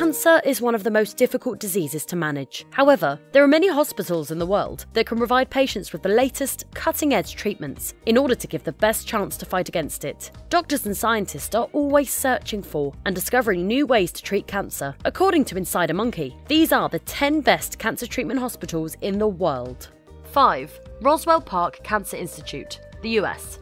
Cancer is one of the most difficult diseases to manage. However, there are many hospitals in the world that can provide patients with the latest, cutting edge treatments in order to give the best chance to fight against it. Doctors and scientists are always searching for and discovering new ways to treat cancer. According to Insider Monkey, these are the 10 best cancer treatment hospitals in the world. 5. Roswell Park Cancer Institute, the US.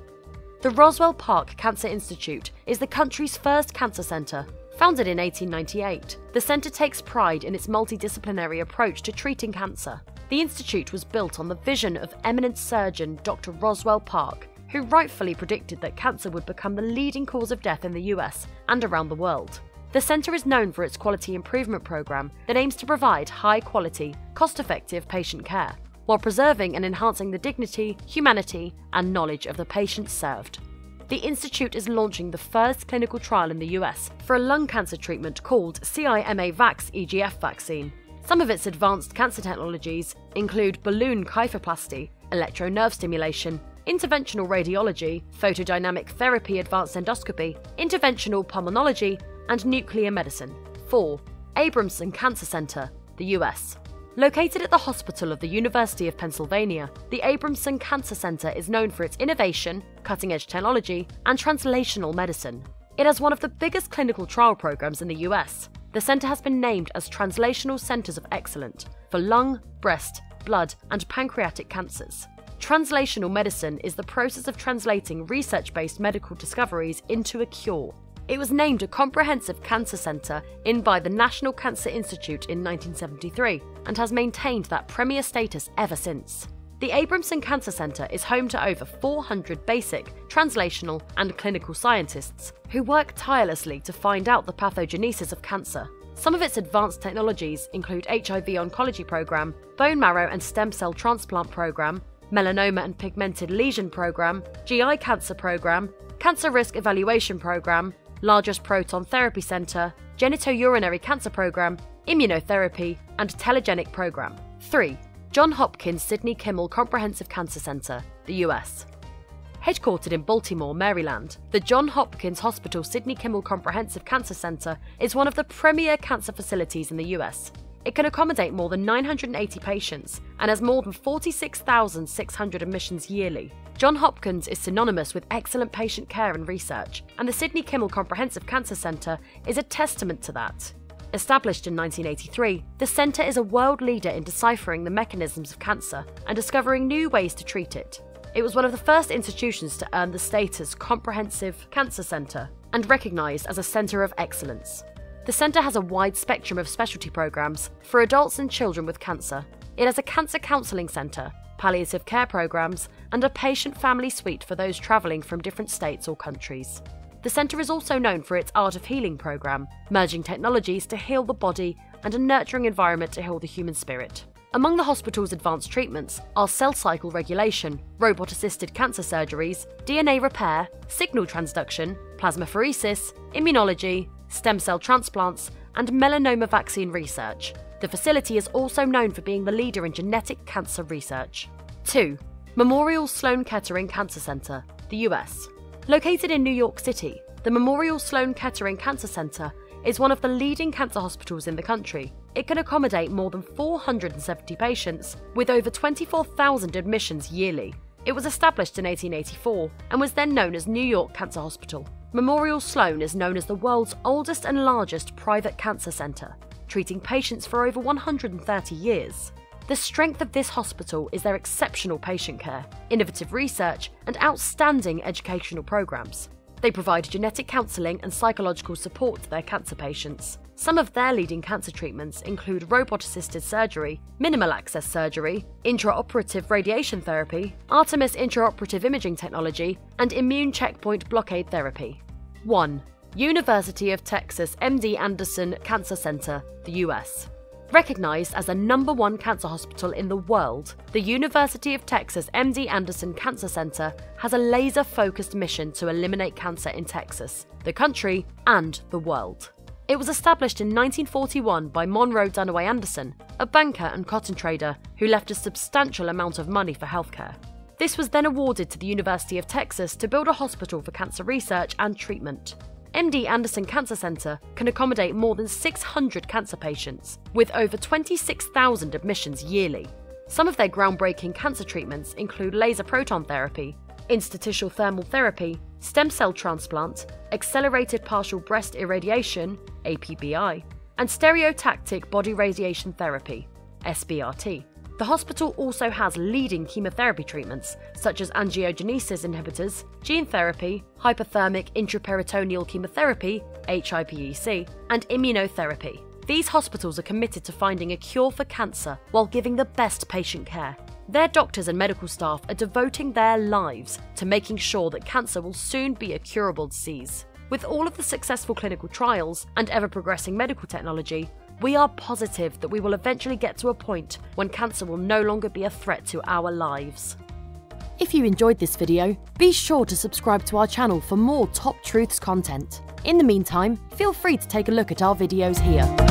The Roswell Park Cancer Institute is the country's first cancer centre Founded in 1898, the centre takes pride in its multidisciplinary approach to treating cancer. The institute was built on the vision of eminent surgeon Dr. Roswell Park, who rightfully predicted that cancer would become the leading cause of death in the US and around the world. The centre is known for its quality improvement programme that aims to provide high quality, cost effective patient care, while preserving and enhancing the dignity, humanity, and knowledge of the patients served the Institute is launching the first clinical trial in the US for a lung cancer treatment called CIMAvax-EGF vaccine. Some of its advanced cancer technologies include balloon kyphoplasty, electronerve stimulation, interventional radiology, photodynamic therapy advanced endoscopy, interventional pulmonology, and nuclear medicine. 4. Abramson Cancer Center, the US. Located at the hospital of the University of Pennsylvania, the Abramson Cancer Center is known for its innovation, cutting edge technology, and translational medicine. It has one of the biggest clinical trial programs in the US. The center has been named as Translational Centers of Excellence for lung, breast, blood, and pancreatic cancers. Translational medicine is the process of translating research based medical discoveries into a cure. It was named a comprehensive cancer centre in by the National Cancer Institute in 1973 and has maintained that premier status ever since. The Abramson Cancer Centre is home to over 400 basic, translational, and clinical scientists who work tirelessly to find out the pathogenesis of cancer. Some of its advanced technologies include HIV oncology program, bone marrow and stem cell transplant program, melanoma and pigmented lesion program, GI cancer program, cancer risk evaluation program, largest proton therapy centre, genitourinary cancer program, immunotherapy, and telegenic program. 3. John Hopkins Sidney Kimmel Comprehensive Cancer Center, the US. Headquartered in Baltimore, Maryland, the John Hopkins Hospital Sidney Kimmel Comprehensive Cancer Center is one of the premier cancer facilities in the US. It can accommodate more than 980 patients and has more than 46,600 admissions yearly. John Hopkins is synonymous with excellent patient care and research, and the Sidney Kimmel Comprehensive Cancer Centre is a testament to that. Established in 1983, the centre is a world leader in deciphering the mechanisms of cancer and discovering new ways to treat it. It was one of the first institutions to earn the status Comprehensive Cancer Centre and recognised as a centre of excellence. The centre has a wide spectrum of specialty programmes for adults and children with cancer. It has a cancer counselling centre palliative care programs, and a patient family suite for those travelling from different states or countries. The centre is also known for its Art of Healing program, merging technologies to heal the body and a nurturing environment to heal the human spirit. Among the hospital's advanced treatments are cell cycle regulation, robot assisted cancer surgeries, DNA repair, signal transduction, plasmapheresis, immunology, stem cell transplants, and melanoma vaccine research, the facility is also known for being the leader in genetic cancer research. 2. Memorial Sloan Kettering Cancer Center, the US. Located in New York City, the Memorial Sloan Kettering Cancer Center is one of the leading cancer hospitals in the country. It can accommodate more than 470 patients, with over 24,000 admissions yearly. It was established in 1884 and was then known as New York Cancer Hospital. Memorial Sloan is known as the world's oldest and largest private cancer center treating patients for over 130 years. The strength of this hospital is their exceptional patient care, innovative research, and outstanding educational programs. They provide genetic counselling and psychological support to their cancer patients. Some of their leading cancer treatments include robot assisted surgery, minimal access surgery, intraoperative radiation therapy, Artemis intraoperative imaging technology, and immune checkpoint blockade therapy. 1. University of Texas MD Anderson Cancer Center, the US. Recognized as the number one cancer hospital in the world, the University of Texas MD Anderson Cancer Center has a laser focused mission to eliminate cancer in Texas, the country, and the world. It was established in 1941 by Monroe Dunaway Anderson, a banker and cotton trader who left a substantial amount of money for healthcare. This was then awarded to the University of Texas to build a hospital for cancer research and treatment. MD Anderson Cancer Centre can accommodate more than 600 cancer patients, with over 26,000 admissions yearly. Some of their groundbreaking cancer treatments include laser proton therapy, interstitial thermal therapy, stem cell transplant, accelerated partial breast irradiation, APBI, and stereotactic body radiation therapy, SBRT. The hospital also has leading chemotherapy treatments such as angiogenesis inhibitors, gene therapy, hyperthermic intraperitoneal chemotherapy, HIPEC, and immunotherapy. These hospitals are committed to finding a cure for cancer while giving the best patient care. Their doctors and medical staff are devoting their lives to making sure that cancer will soon be a curable disease. With all of the successful clinical trials and ever progressing medical technology, we are positive that we will eventually get to a point when cancer will no longer be a threat to our lives. If you enjoyed this video, be sure to subscribe to our channel for more Top Truths content. In the meantime, feel free to take a look at our videos here.